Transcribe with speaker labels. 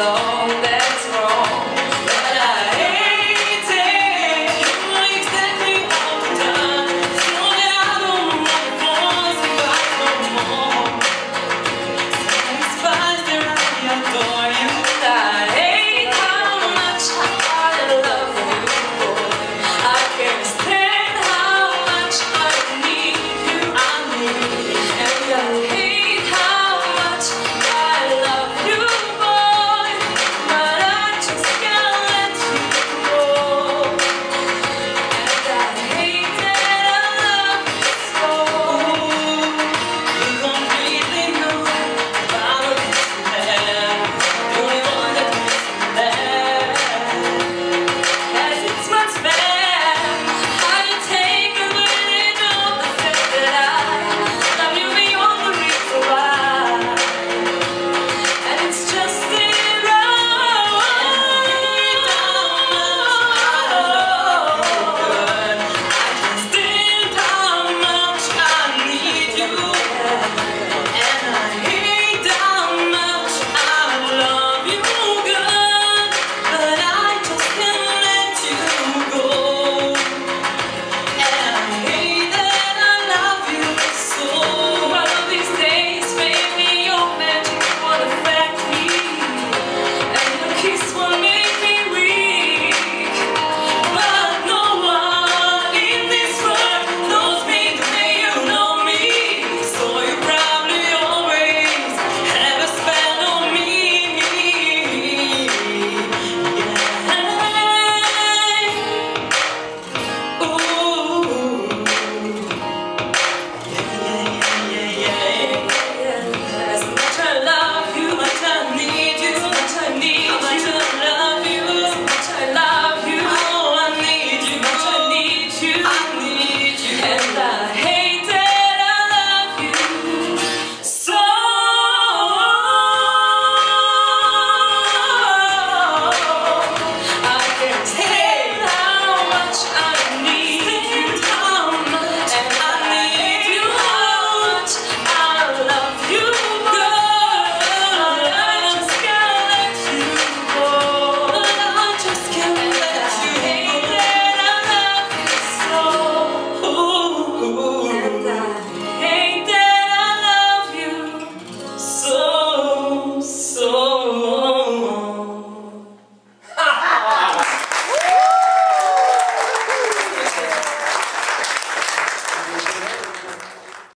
Speaker 1: alone.